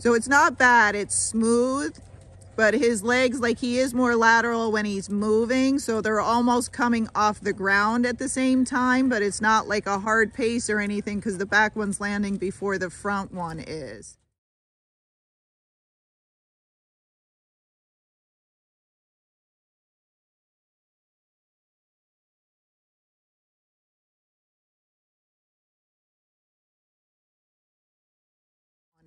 So it's not bad. It's smooth, but his legs, like he is more lateral when he's moving. So they're almost coming off the ground at the same time, but it's not like a hard pace or anything because the back one's landing before the front one is.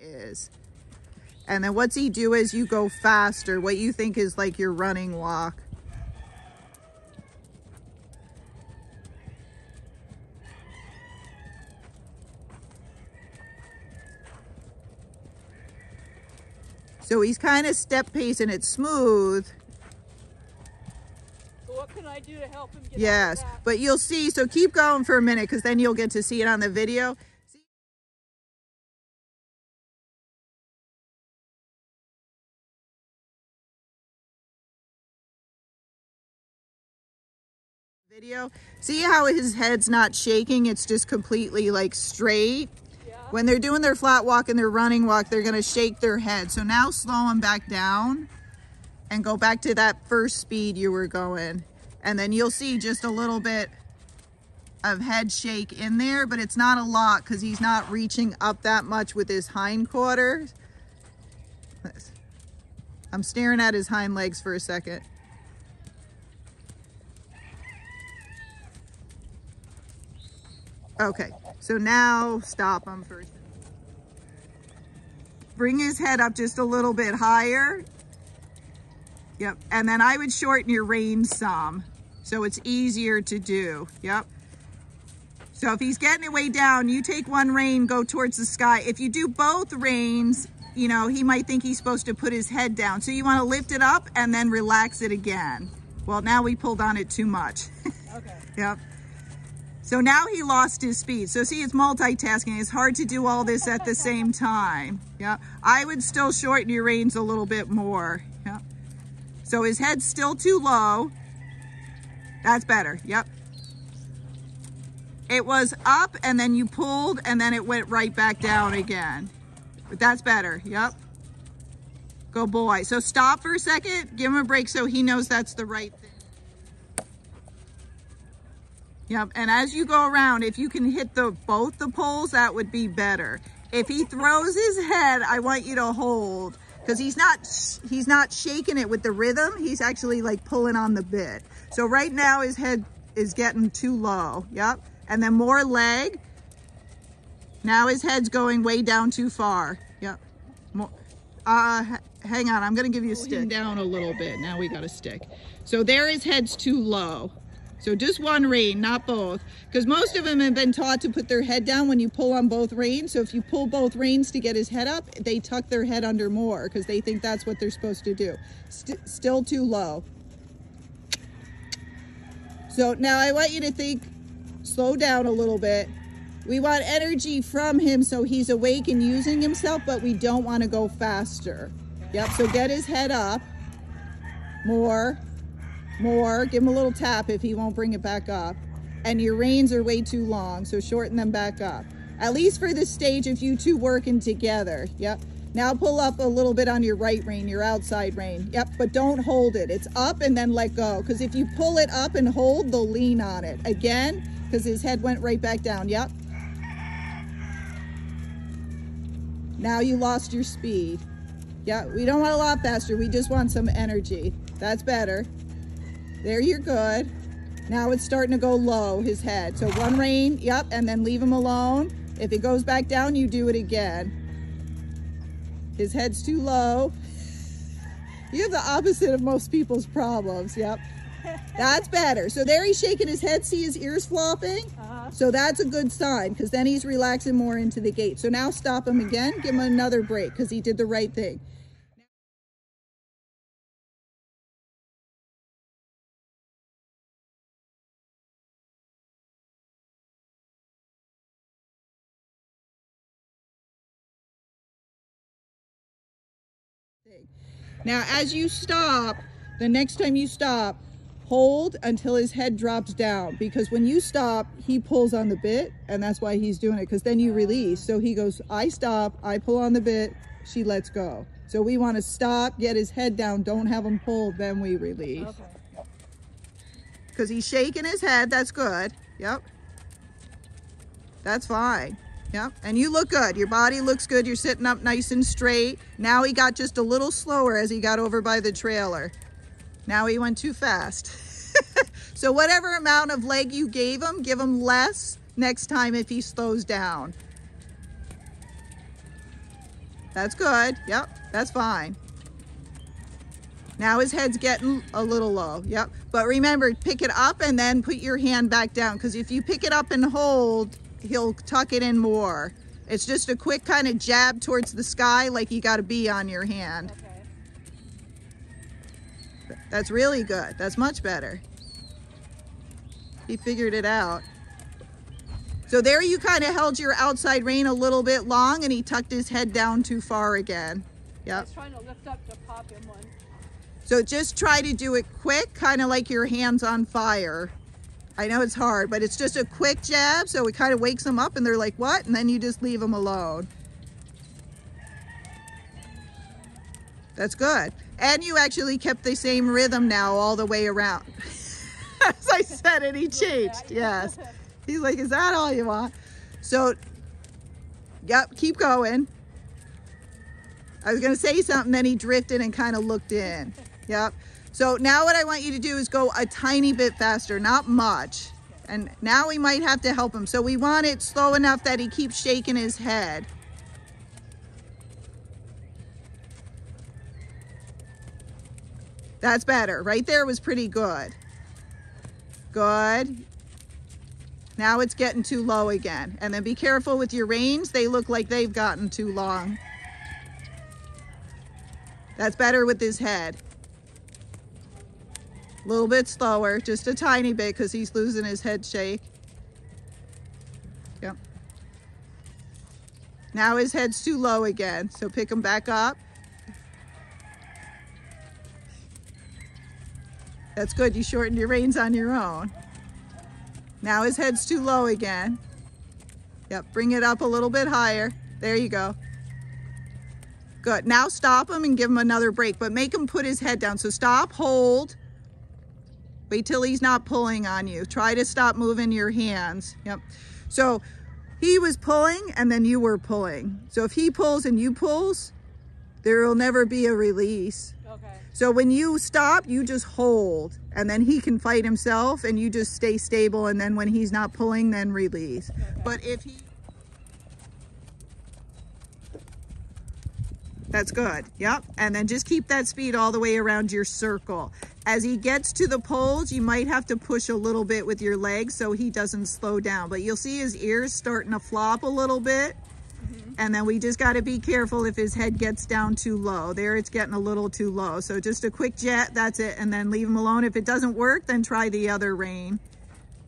is. And then what's he do as you go faster? What you think is like your running walk? So he's kind of step pacing it smooth. So what can I do to help him get Yes, but you'll see. So keep going for a minute because then you'll get to see it on the video. Video. See how his head's not shaking? It's just completely like straight. Yeah. When they're doing their flat walk and their running walk, they're gonna shake their head. So now slow them back down and go back to that first speed you were going. And then you'll see just a little bit of head shake in there, but it's not a lot because he's not reaching up that much with his hindquarters. I'm staring at his hind legs for a second. Okay, so now stop him first. Bring his head up just a little bit higher. Yep, and then I would shorten your reins some so it's easier to do. Yep. So if he's getting it way down, you take one rein, go towards the sky. If you do both reins, you know, he might think he's supposed to put his head down. So you want to lift it up and then relax it again. Well, now we pulled on it too much. Okay. yep. So now he lost his speed. So see, it's multitasking. It's hard to do all this at the same time. Yeah, I would still shorten your reins a little bit more. Yeah. So his head's still too low. That's better. Yep. It was up and then you pulled and then it went right back down again. But that's better. Yep. Go boy. So stop for a second. Give him a break so he knows that's the right thing. Yep, and as you go around, if you can hit the both the poles, that would be better. If he throws his head, I want you to hold because he's not he's not shaking it with the rhythm. He's actually like pulling on the bit. So right now his head is getting too low. Yep, and then more leg. Now his head's going way down too far. Yep. More, uh, hang on, I'm gonna give you a stick. Down a little bit. Now we got a stick. So there his head's too low. So just one rein, not both. Because most of them have been taught to put their head down when you pull on both reins. So if you pull both reins to get his head up, they tuck their head under more because they think that's what they're supposed to do. St still too low. So now I want you to think, slow down a little bit. We want energy from him so he's awake and using himself, but we don't want to go faster. Yep, so get his head up. More, more. Give him a little tap if he won't bring it back up. And your reins are way too long, so shorten them back up. At least for this stage if you two working together. Yep. Now pull up a little bit on your right rein, your outside rein. Yep, but don't hold it. It's up and then let go. Because if you pull it up and hold, they'll lean on it. Again, because his head went right back down. Yep. Now you lost your speed. Yeah, we don't want a lot faster. We just want some energy. That's better. There you're good. Now it's starting to go low, his head. So one rein, yep, and then leave him alone. If it goes back down, you do it again. His head's too low. You have the opposite of most people's problems, yep. That's better. So there he's shaking his head. See his ears flopping? Uh -huh. So that's a good sign because then he's relaxing more into the gait. So now stop him again. Give him another break because he did the right thing. Now, as you stop, the next time you stop, hold until his head drops down because when you stop, he pulls on the bit and that's why he's doing it because then you release. So he goes, I stop, I pull on the bit, she lets go. So we want to stop, get his head down, don't have him pull, then we release. Okay. Because he's shaking his head, that's good. Yep. That's fine. Yep. And you look good. Your body looks good. You're sitting up nice and straight. Now he got just a little slower as he got over by the trailer. Now he went too fast. so whatever amount of leg you gave him, give him less next time if he slows down. That's good. Yep, that's fine. Now his head's getting a little low. Yep. But remember, pick it up and then put your hand back down. Because if you pick it up and hold, he'll tuck it in more. It's just a quick kind of jab towards the sky like you got a bee on your hand. Okay. That's really good. That's much better. He figured it out. So there you kind of held your outside rein a little bit long and he tucked his head down too far again. Yep. was trying to lift up to pop him one. So just try to do it quick, kind of like your hands on fire. I know it's hard, but it's just a quick jab. So it kind of wakes them up and they're like, what? And then you just leave them alone. That's good. And you actually kept the same rhythm now all the way around. As I said it, he changed. Yes. He's like, is that all you want? So, yep, keep going. I was going to say something, then he drifted and kind of looked in. Yep. So now what I want you to do is go a tiny bit faster, not much. And now we might have to help him. So we want it slow enough that he keeps shaking his head. That's better. Right there was pretty good. Good. Now it's getting too low again. And then be careful with your reins. They look like they've gotten too long. That's better with his head. A little bit slower, just a tiny bit because he's losing his head shake. Yep. Now his head's too low again, so pick him back up. That's good, you shortened your reins on your own. Now his head's too low again. Yep, bring it up a little bit higher. There you go. Good. Now stop him and give him another break, but make him put his head down. So stop, hold. Wait till he's not pulling on you. Try to stop moving your hands. Yep. So he was pulling and then you were pulling. So if he pulls and you pulls, there will never be a release. Okay. So when you stop, you just hold and then he can fight himself and you just stay stable. And then when he's not pulling, then release. Okay. But if he, that's good. Yep. And then just keep that speed all the way around your circle. As he gets to the poles, you might have to push a little bit with your legs so he doesn't slow down. But you'll see his ears starting to flop a little bit. Mm-hmm. And then we just got to be careful if his head gets down too low. There it's getting a little too low. So just a quick jet, that's it. And then leave him alone. If it doesn't work, then try the other rein.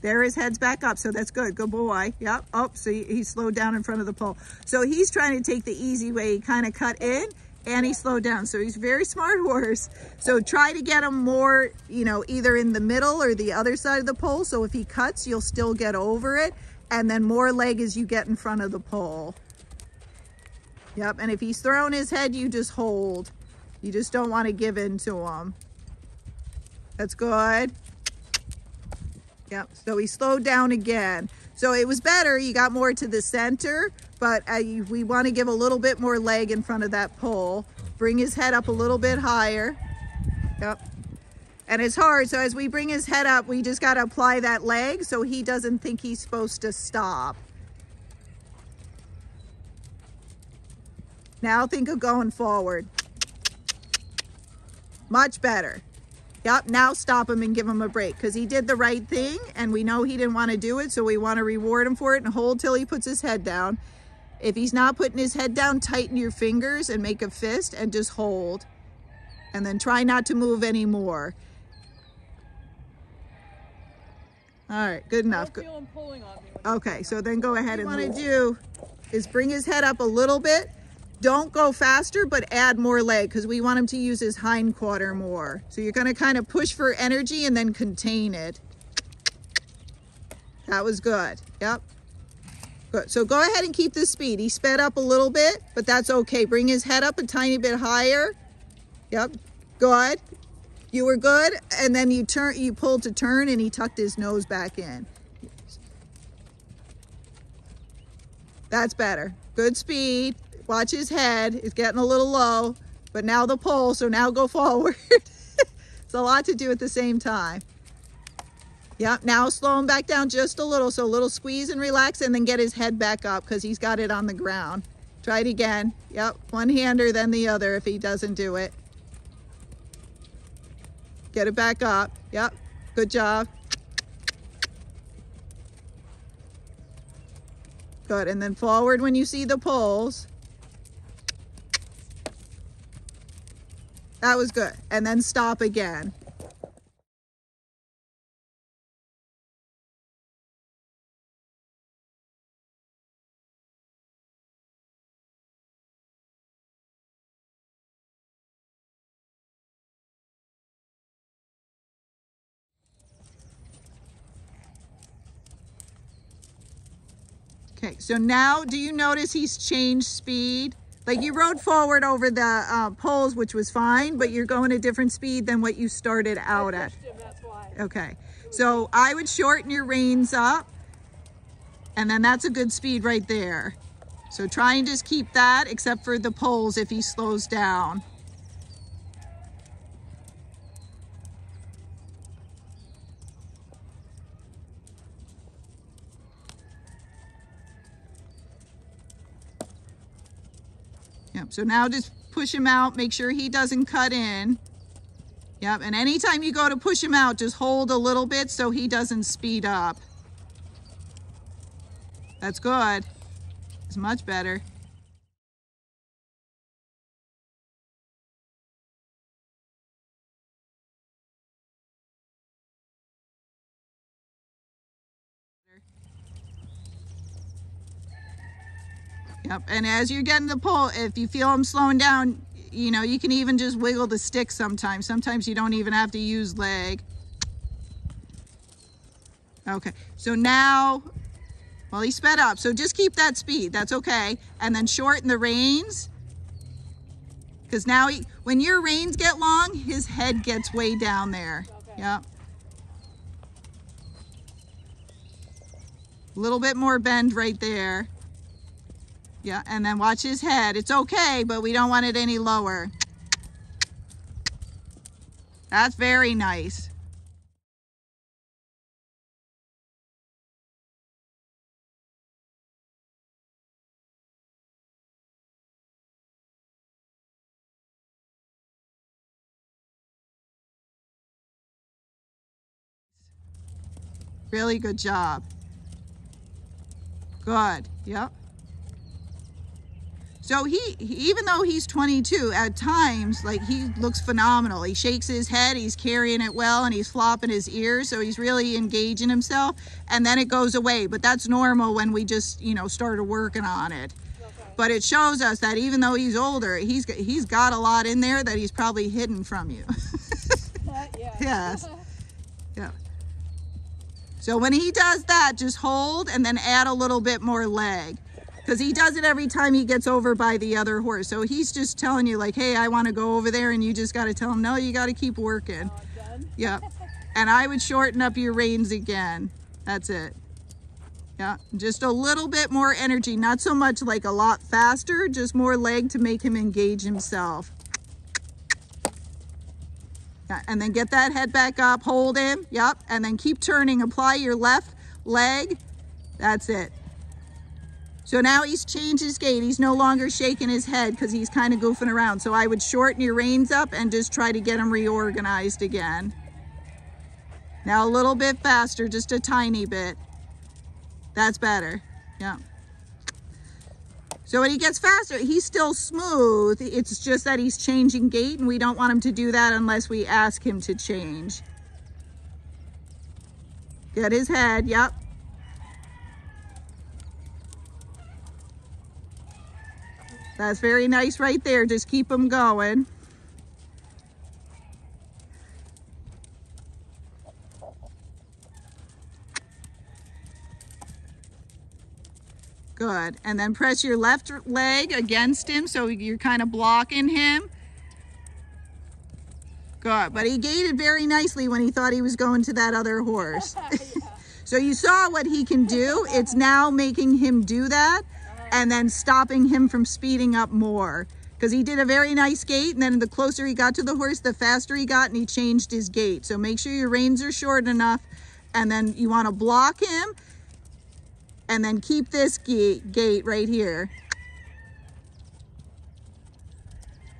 There his head's back up, so that's good. Good boy. Yep. Oh, so he, he slowed down in front of the pole. So he's trying to take the easy way. He kind of cut in and he slowed down. So he's very smart horse. So try to get him more, you know, either in the middle or the other side of the pole. So if he cuts, you'll still get over it. And then more leg as you get in front of the pole. Yep, and if he's throwing his head, you just hold. You just don't want to give in to him. That's good. Yep, so he slowed down again. So it was better, you got more to the center, but uh, we want to give a little bit more leg in front of that pole. Bring his head up a little bit higher. Yep. And it's hard, so as we bring his head up, we just got to apply that leg so he doesn't think he's supposed to stop. Now think of going forward. Much better. Yep, now stop him and give him a break because he did the right thing and we know he didn't want to do it, so we want to reward him for it and hold till he puts his head down. If he's not putting his head down, tighten your fingers and make a fist and just hold. And then try not to move anymore. All right, good enough. don't feel him pulling on me. Okay, so then go ahead and what you want to do is bring his head up a little bit. Don't go faster, but add more leg because we want him to use his hind quarter more. So you're going to kind of push for energy and then contain it. That was good. Yep. Good. So go ahead and keep the speed. He sped up a little bit, but that's okay. Bring his head up a tiny bit higher. Yep. Good. You were good. And then you turn, you pulled to turn and he tucked his nose back in. That's better. Good speed. Watch his head. It's getting a little low, but now the pole. So now go forward. it's a lot to do at the same time. Yep, now slow him back down just a little. So a little squeeze and relax and then get his head back up because he's got it on the ground. Try it again. Yep, one hander, then the other if he doesn't do it. Get it back up. Yep, good job. Good, and then forward when you see the poles. That was good. And then stop again. Okay, so now do you notice he's changed speed? Like you rode forward over the uh, poles, which was fine, but you're going a different speed than what you started out at. him. Okay, so I would shorten your reins up and then that's a good speed right there. So try and just keep that except for the poles if he slows down. Yep, so now just push him out, make sure he doesn't cut in. Yep, and anytime you go to push him out, just hold a little bit so he doesn't speed up. That's good. It's much better. Yep, and as you're getting the pull, if you feel him slowing down, you know, you can even just wiggle the stick sometimes. Sometimes you don't even have to use leg. Okay, so now, well, he sped up, so just keep that speed. That's okay. And then shorten the reins. Because now, he, when your reins get long, his head gets way down there. Okay. Yep. A little bit more bend right there. Yeah, and then watch his head. It's okay, but we don't want it any lower. That's very nice. Really good job. Good. Yep. So he, even though he's 22, at times, like he looks phenomenal. He shakes his head, he's carrying it well, and he's flopping his ears. So he's really engaging himself. And then it goes away. But that's normal when we just, you know, started working on it. Okay. But it shows us that even though he's older, he's got- he's got a lot in there that he's probably hidden from you. yeah. Yes. yeah. So when he does that, just hold and then add a little bit more leg. Because he does it every time he gets over by the other horse. So he's just telling you like, hey, I want to go over there. And you just got to tell him, no, you got to keep working. Uh. Yeah. And I would shorten up your reins again. That's it. Yeah. Just a little bit more energy. Not so much like a lot faster, just more leg to make him engage himself. Yeah, and then get that head back up, hold him, yep, and then keep turning, apply your left leg, that's it. So now he's changed his gait, he's no longer shaking his head because he's kind of goofing around. So I would shorten your reins up and just try to get him reorganized again. Now a little bit faster, just a tiny bit. That's better, yeah. So when he gets faster, he's still smooth. It's just that he's changing gait and we don't want him to do that unless we ask him to change. Get his head, yep. That's very nice right there. Just keep him going. Good. And then press your left leg against him so you're kind of blocking him. Good. But he gaited very nicely when he thought he was going to that other horse. so you saw what he can do. It's now making him do that and then stopping him from speeding up more. Because he did a very nice gait and then the closer he got to the horse, the faster he got and he changed his gait. So make sure your reins are short enough and then you want to block him and then keep this gait, right here.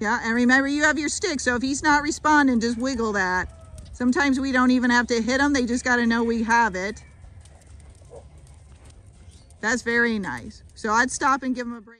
Yeah, and remember you have your stick, so if he's not responding, just wiggle that. Sometimes we don't even have to hit him, they just gotta know we have it. That's very nice. So I'd stop and give him a break.